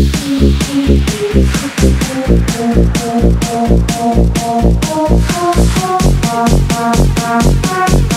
Thank you.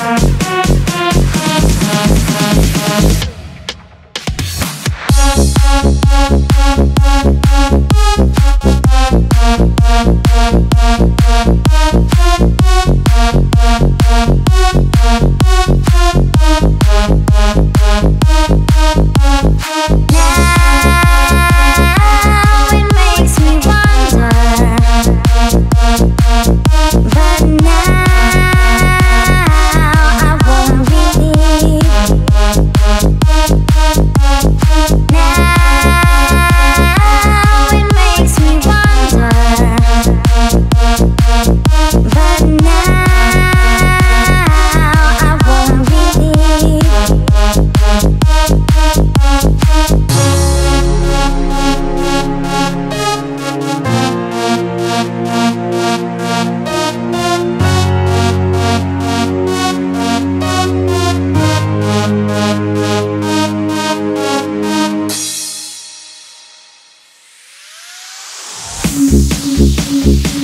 Thank